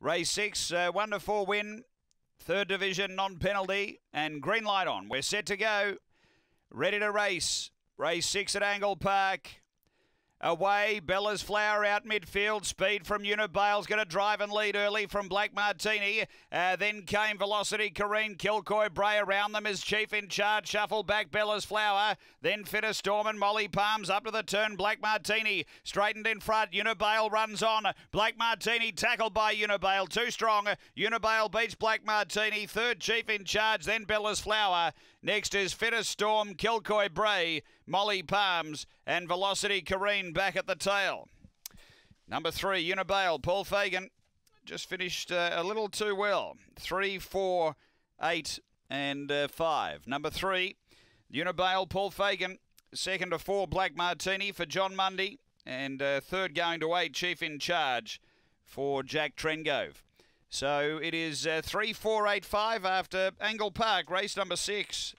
Race six, uh, one to four win. Third division, non penalty, and green light on. We're set to go. Ready to race. Race six at Angle Park. Away, Bella's Flower out midfield. Speed from Unibale's going to drive and lead early from Black Martini. Uh, then came Velocity, Kareen, Kilcoy, Bray around them is Chief in charge. Shuffle back Bella's Flower. Then Fitter Storm and Molly Palms up to the turn. Black Martini straightened in front. Unibale runs on. Black Martini tackled by Unibale. Too strong. Unibale beats Black Martini. Third Chief in charge. Then Bella's Flower. Next is Fitter Storm, Kilcoy Bray, Molly Palms, and Velocity Kareen back at the tail. Number three, Unibale, Paul Fagan, just finished uh, a little too well. Three, four, eight, and uh, five. Number three, Unibale, Paul Fagan. Second to four, Black Martini for John Mundy. And uh, third going to eight, Chief in Charge for Jack Trengove. So it is uh, 3 4 8 5 after Angle Park, race number six.